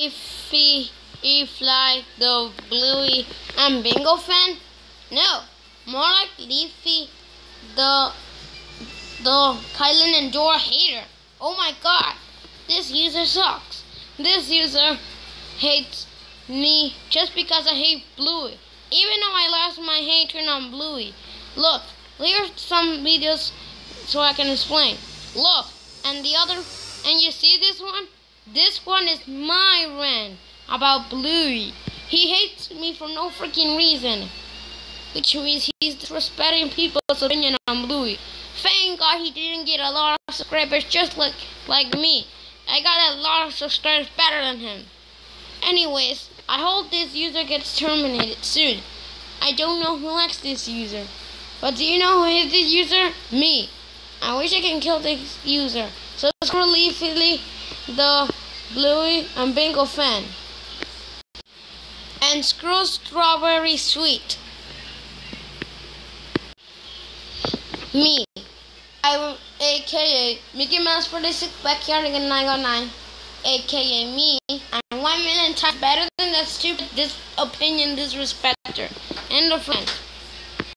Leafy, E Fly, the Bluey, and Bingo fan? No, more like Leafy, the the Kai-Lan and Dora hater. Oh my god, this user sucks. This user hates me just because I hate Bluey. Even though I lost my hatred on Bluey. Look, here's some videos so I can explain. Look, and the other, and you see this one? This one is my rant about Bluey. He hates me for no freaking reason. Which means he's disrespecting people's opinion on Bluey. Thank God he didn't get a lot of subscribers just like like me. I got a lot of subscribers better than him. Anyways, I hope this user gets terminated soon. I don't know who likes this user. But do you know who is this user? Me. I wish I can kill this user. So screw Leafy, the Bluey, and Bingo fan. And screw Strawberry Sweet. Me. I'm aka Mickey Mouse 46 Backyard again 909. aka me. I'm one million times better than that stupid this opinion disrespecter. And a friend.